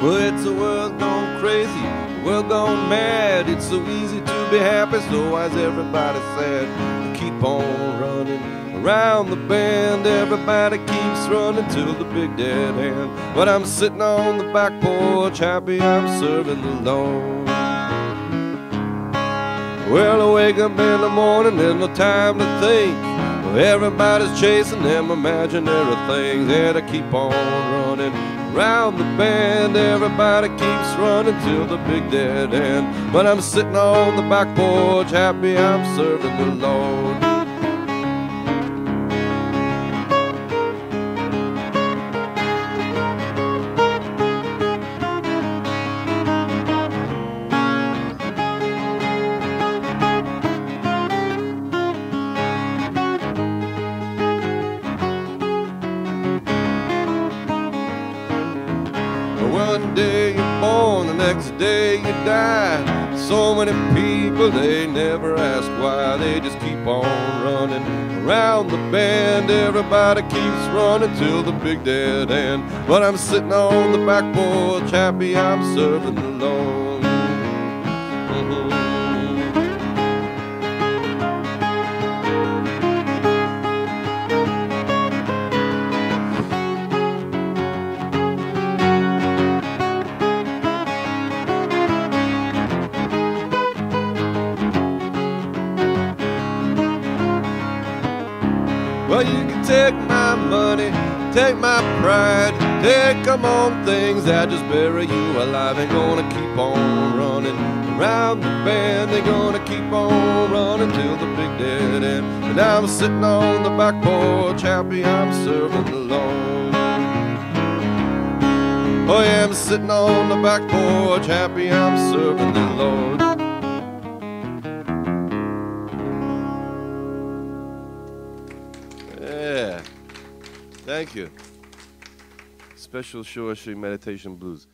Well, it's a world gone crazy, a world gone mad. It's so easy to be happy, so why's everybody sad? We Keep on running around the bend. Everybody keeps running till the big dead end. But I'm sitting on the back porch, happy I'm serving the Lord. Well, I wake up in the morning, there's no time to think. Well, everybody's chasing them imaginary things, and I keep on running around the bend. Everybody keeps running till the big dead end. But I'm sitting on the back porch, happy I'm serving the Lord. One day you're born, the next day you die. So many people, they never ask why. They just keep on running around the bend. Everybody keeps running till the big dead end. But I'm sitting on the back porch, happy I'm serving the Lord. Mhm. Well, you can take my money, take my pride, take come on things that just bury you alive. Ain't gonna keep on running around the bend. They're gonna keep on running till the big dead end. And I'm sitting on the back porch, happy I'm serving the Lord. Oh yeah, I'm sitting on the back porch, happy I'm serving the Lord. Thank you. Special Street Meditation Blues.